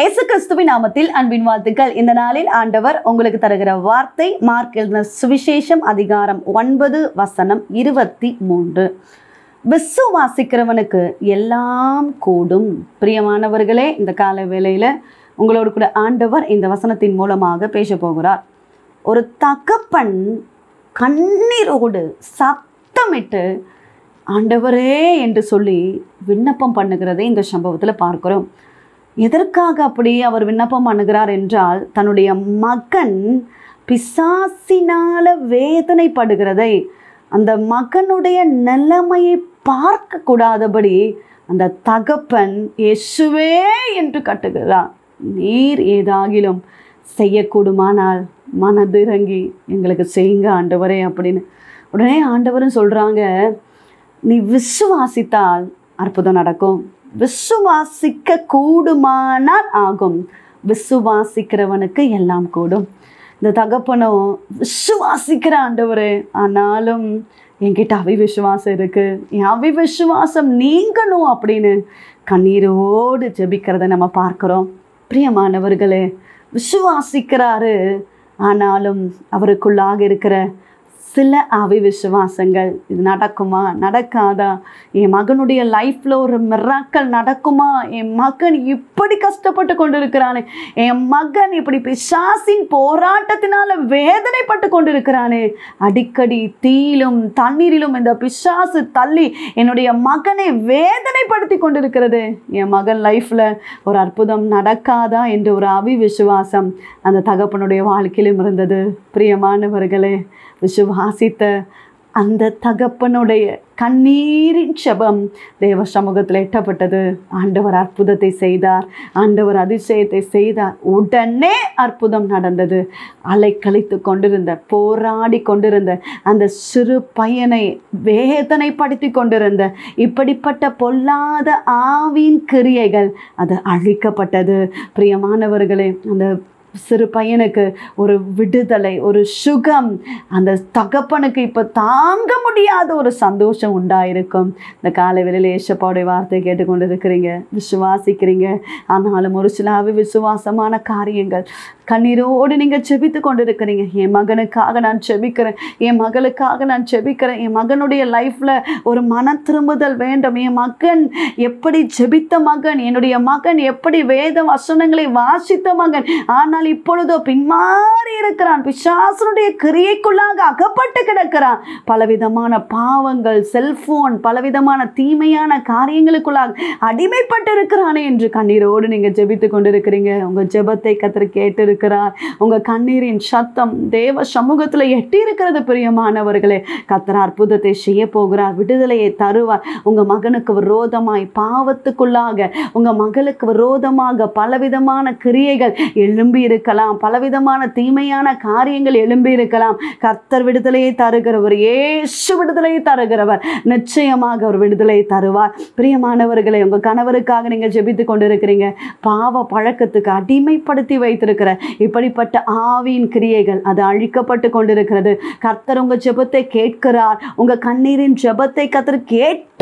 இயேசு கிறிஸ்துவின் நாமத்தில் அன்பின் வாழ்த்துக்கள். இந்த நாளில் ஆண்டவர் உங்களுக்கு தருகிற வார்த்தை மார்க் எழுதின சுவிசேஷம் அதிகாரம் ஒன்பது வசனம் இருபத்தி மூன்று விசுவாசிக்கிறவனுக்கு எல்லாம் கூடும். பிரியமானவர்களே இந்த கால வேளையில் உங்களோடு கூட ஆண்டவர் இந்த வசனத்தின் மூலமாக பேச போகிறார். ஒரு தகப்பன் கண்ணீரோடு சத்தமிட்டு ஆண்டவரே என்று சொல்லி விண்ணப்பம் பண்ணுகிறதை இந்த சம்பவத்தில் பார்க்கிறோம். எதற்காக அப்படி அவர் விண்ணப்பம் அணுகிறார் என்றால் தன்னுடைய மகன் பிசாசினால வேதனைப்படுகிறதை அந்த மகனுடைய நிலைமையை பார்க்க கூடாதபடி அந்த தகப்பன் எசுவே என்று கட்டுகிறார். நீர் ஏதாகிலும் செய்யக்கூடுமானால் மனதிறங்கி எங்களுக்கு செய்யுங்க ஆண்டவரே அப்படின்னு. உடனே ஆண்டவரும் சொல்கிறாங்க நீ விசுவாசித்தால் அற்புதம் நடக்கும். விசுவாசிக்க கூடுமானால் ஆகும். விசுவாசிக்கிறவனுக்கு எல்லாம் கூடும். இந்த தகப்பனும் விசுவாசிக்கிற ஆண்டவர் ஆனாலும் என்கிட்ட அவிவிசுவாசம் இருக்குது என் அவிவிசுவாசம் நீங்கணும் அப்படின்னு கண்ணீரோடு ஜெபிக்கிறத நம்ம பார்க்குறோம். பிரியமானவர்களே விசுவாசிக்கிறாரு ஆனாலும் அவருக்குள்ளாக இருக்கிற சில அவிவிசுவாசங்கள் இது நடக்குமா? நடக்காதா? என் மகனுடைய லைஃப்பில் ஒரு மிராக்கள் நடக்குமா? என் மகன் இப்படி கஷ்டப்பட்டு கொண்டிருக்கிறானே. என் மகன் இப்படி பிசாசின் போராட்டத்தினால வேதனைப்பட்டு கொண்டிருக்கிறானே. அடிக்கடி தீயிலும் தண்ணீரிலும் இந்த பிசாசு தள்ளி என்னுடைய மகனை வேதனைப்படுத்தி கொண்டிருக்கிறது. என் மகன் லைஃப்பில் ஒரு அற்புதம் நடக்காதா என்ற ஒரு அவிவிசுவாசம் அந்த தகப்பனுடைய வாழ்க்கையிலும் இருந்தது. பிரியமானவர்களே விசுவாசித்த அந்த தகப்பனுடைய கண்ணீரின் செபம் தேவ சமூகத்தில் எட்டப்பட்டது. ஆண்டவர் அற்புதத்தை செய்தார். ஆண்டவர் அதிசயத்தை செய்தார். உடனே அற்புதம் நடந்தது. அலை கழித்து கொண்டிருந்த போராடி கொண்டிருந்த அந்த சிறு பையனை வேதனைப்படுத்தி கொண்டிருந்த இப்படிப்பட்ட பொல்லாத ஆவின் கிரியைகள் அது அழிக்கப்பட்டது. பிரியமானவர்களே அந்த சிறு பையனுக்கு ஒரு விடுதலை ஒரு சுகம் அந்த தகப்பனுக்கு இப்போ தாங்க முடியாத ஒரு சந்தோஷம் உண்டாயிருக்கும். இந்த காலை வேளையில் ஏசப்பாவுடைய வார்த்தை கேட்டுக்கொண்டு இருக்கிறீங்க விசுவாசிக்கிறீங்க. ஆனாலும் ஒரு சில விசுவாசமான காரியங்கள் கண்ணீரோடு நீங்கள் செபித்து கொண்டு இருக்கிறீங்க என் மகனுக்காக நான் செபிக்கிறேன் என் மகளுக்காக நான் செபிக்கிறேன் என் மகனுடைய லைஃப்பில் ஒரு மன திரும்புதல் வேண்டும். என் மகன் எப்படி ஜெபித்த மகன் என்னுடைய மகன் எப்படி வேத வசனங்களை வாசித்த மகன். ஆனால் இப்பொழுதோ பின்மாறி இருக்கிறான். பிசாசனுடைய கிரியைக்குள்ளாக அகப்பட்டு கிடக்கிறான். பலவிதமான பாவங்கள் செல்போன் பலவிதமான தீமையான காரியங்களுக்குள்ளாக அடிமைப்பட்டு இருக்கிறானே என்று கண்ணீரோடு நீங்கள் ஜெபித்து கொண்டு இருக்கிறீங்க உங்கள் ஜெபத்தை கத்திர கேட்டு இருக்கிறார் உங்கள் கண்ணீரின் சத்தம் தேவ சமூகத்தில் எட்டி இருக்கிறது பிரியமானவர்களே. கத்திர அற்புதத்தை செய்ய போகிறார் விடுதலையை தருவார். உங்கள் மகனுக்கு விரோதமாய் பாவத்துக்குள்ளாக உங்கள் மகளுக்கு விரோதமாக பலவிதமான கிரியைகள் எழும்பி இருக்கலாம். பலவிதமான தீமையான காரியங்கள் எழும்பி இருக்கலாம். கர்த்தர் விடுதலையை தருகிறவர் ஏசு விடுதலையை தருகிறவர். நிச்சயமாக அவர் விடுதலை தருவார். பிரியமானவர்களை உங்கள் கணவருக்காக நீங்கள் ஜெபித்து கொண்டிருக்கிறீங்க. பாவ பழக்கத்துக்கு அடிமைப்படுத்தி வைத்திருக்கிற இப்படிப்பட்ட ஆவியின் கிரியைகள் அது அழிக்கப்பட்டு கொண்டிருக்கிறது. கர்த்தர் உங்கள் ஜெபத்தை கேட்கிறார். உங்கள் கண்ணீரின் ஜெபத்தை கர்த்தர்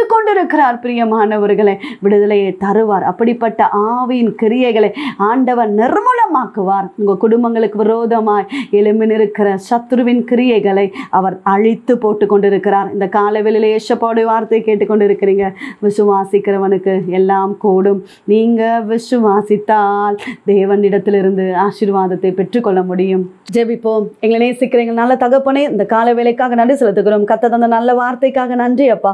கேட்டு கொண்டிருக்கிறார் பிரியமானவர்களை. விடுதலையை தருவார். அப்படிப்பட்ட ஆவியின் கிரியைகளை ஆண்டவர் நிர்மூலமாக்குவார். உங்கள் குடும்பங்களுக்கு விரோதமாய் எழும்பி சத்ருவின் கிரியைகளை அவர் அழித்து போட்டு கொண்டிருக்கிறார் இந்த காலவெளியில் ஏசப்பாடு வார்த்தையை கேட்டுக்கொண்டிருக்கிறீங்க. விசுவாசிக்கிறவனுக்கு எல்லாம் கூடும். நீங்கள் விசுவாசித்தால் தேவனிடத்திலிருந்து ஆசீர்வாதத்தை பெற்றுக்கொள்ள முடியும். ஜெபிப்போம். எங்களை நேசிக்கிறீங்க நல்ல தகப்பனே இந்த கால வேலைக்காக நன்றி செலுத்துகிறோம். கத்த தந்த நல்ல வார்த்தைக்காக நன்றி அப்பா.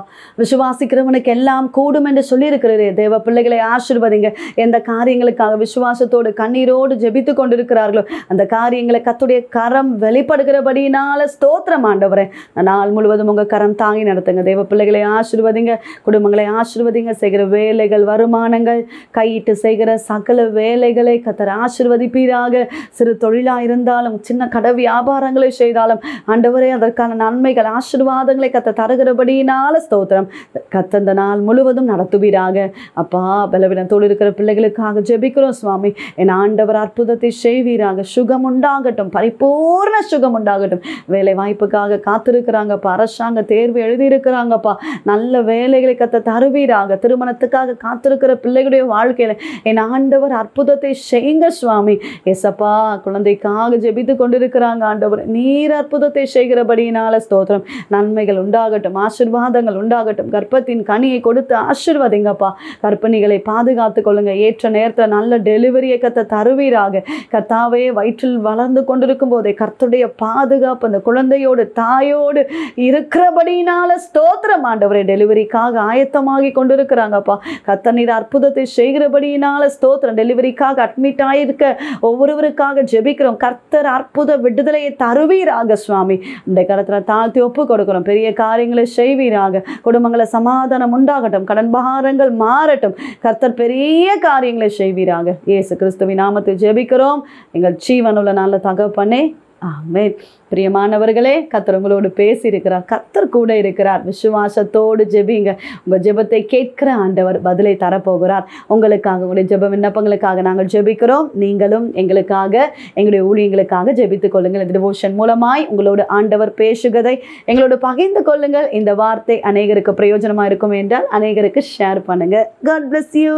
விசுவாசிக்கிறவனுக்கு எல்லாம் கூடும் என்று சொல்லியிருக்கிறீரே தேவ பிள்ளைகளை ஆசிர்வதிங்க. எந்த காரியங்களுக்காக விசுவாசத்தோடு கண்ணீரோடு ஜெபித்து கொண்டிருக்கிறார்களோ அந்த காரியங்களை கத்துடைய கரம் வெளிப்படுகிறபடினால ஸ்தோத்திரம் ஆண்டவரே. நாள் முழுவதும் உங்கள் கரம் தாங்கி நடத்துங்க. தேவ பிள்ளைகளை ஆசிர்வதிங்க. குடும்பங்களை ஆசிர்வதிங்க. செய்கிற வேலைகள் வருமானங்கள் கையிட்டு செய்கிற சகல வேலைகளை கத்தர் ஆசிர்வதிப்பீராக. சிறு தொழிலாக இருந்தாலும் சின்ன கடை வியாபாரங்களை செய்தாலும் ஆண்டவரே அதற்கான நன்மைகள் ஆசீர்வாதங்களை கத்த தருகிறபடியினால ஸ்தோத்திரம். கத்தந்த நாள் முழுவதும் நடத்துவீராக. அப்பா பலவீனத்தோடு இருக்கிற பிள்ளைகளுக்காக ஜெபிக்கிறோம் சுவாமி. என் ஆண்டவர் அற்புதத்தை செய்வீராக. சுகம் உண்டாகட்டும் பரிபூர்ண சுகம் உண்டாகட்டும் வேலை வாய்ப்புக்காக காத்திருக்கிறாங்கப்பா. அரசாங்க தேர்வு எழுதியிருக்கிறாங்கப்பா. நல்ல வேலைகளை கத்த தருவீராக. திருமணத்துக்காக காத்திருக்கிற பிள்ளைகளுடைய வாழ்க்கையில் என் ஆண்டவர் அற்புதத்தை செய்யுங்க சுவாமி. எசப்பா குழந்தைக்காக ஜெபித்து கொண்டிருக்கிறாங்க ஆண்டவர். நீர் அற்புதத்தை செய்கிறபடியினால ஸ்தோத்திரம். நன்மைகள் உண்டாகட்டும் ஆசிர்வாதங்கள் உண்டாகட்டும். கர்ப்பத்தின் கனியை கொடுத்து ஆசிர்வதிங்கப்பா. கர்ப்பிணிகளை பாதுகாத்து கொள்ளுங்க. ஏற்ற நேரத்தில் நல்ல டெலிவரியை கத்த தருவீராக. கர்த்தாவே வயிற்றில் வளர்ந்து கொண்டிருக்கும் போதே கர்த்துடைய பாதுகாப்பு அந்த குழந்தையோடு தாயோடு இருக்கிறபடினால ஸ்தோத்திரம். ஆண்டவரே டெலிவரிக்காக ஆயத்தமாகி கொண்டிருக்கிறாங்கப்பா. கர்த்தர் நீர் அற்புதத்தை செய்கிறபடியினால ஸ்தோத்திரம். டெலிவரிக்காக அட்மிட் ஆயிருக்க ஒவ்வொருவருக்காக ஜெபிக்கிறோம். கர்த்தர் அற்புத விடுதலையை தருவீராக சுவாமி. இந்த கரத்தில் தாழ்த்தி ஒப்பு கொடுக்கிறோம். பெரிய காரியங்களை செய்வீராக. குடும்பங்களை சமாதானம் உண்டாகட்டும். கடன் பாரங்கள் மாறட்டும். கர்த்தர் பெரிய காரியங்களை செய்வீராக. இயேசு கிறிஸ்துவின் நாமத்தை ஜெபிக்கிறோம். எங்கள் ஜீவனுள்ள நல்ல தகப்பனே ஆமே பிரியமானவர்களே கத்தர் உங்களோடு பேசியிருக்கிறார். கத்தர் கூட இருக்கிறார். விசுவாசத்தோடு ஜெபிங்க. உங்கள் ஜெபத்தை கேட்கிற ஆண்டவர் பதிலை தரப்போகிறார். உங்களுக்காக உங்களுடைய ஜெப விண்ணப்பங்களுக்காக நாங்கள் ஜெபிக்கிறோம். நீங்களும் எங்களுக்காக எங்களுடைய ஊழியங்களுக்காக ஜெபித்துக் கொள்ளுங்கள். இந்த டிவோஷன் மூலமாய் உங்களோட ஆண்டவர் பேசுகதை எங்களோடு பகிர்ந்து கொள்ளுங்கள். இந்த வார்த்தை அநேகருக்கு பிரயோஜனமாக இருக்கும் என்றால் அநேகருக்கு ஷேர் பண்ணுங்கள் காட் பிளஸ் யூ